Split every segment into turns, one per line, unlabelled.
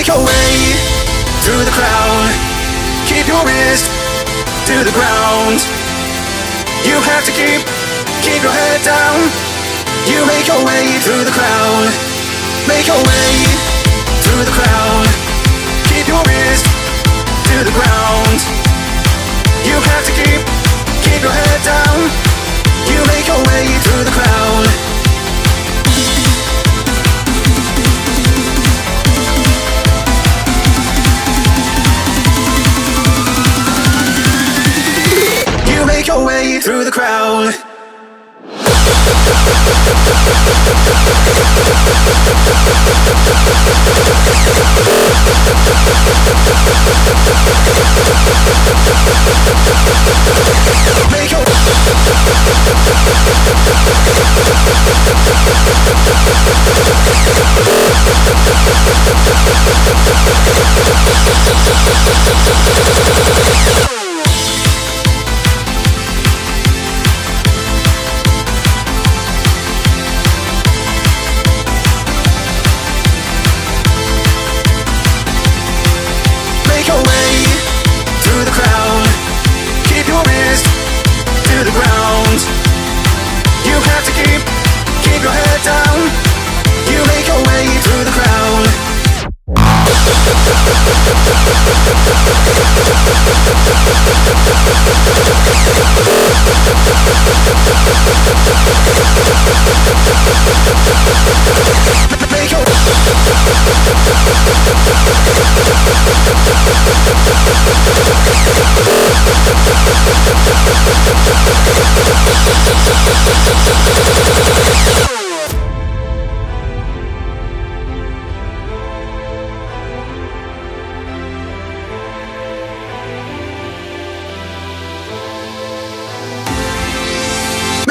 make your way through the crowd. Keep your wrist to the ground. You have to keep, keep your head down. You make your way through the crowd. Make your way through the crowd. Way through the crowd. Make your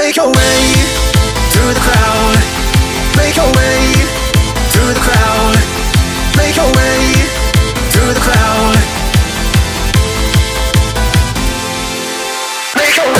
Make your way through the crowd. Make your way through the crowd. Make your way through the crowd. Make your way.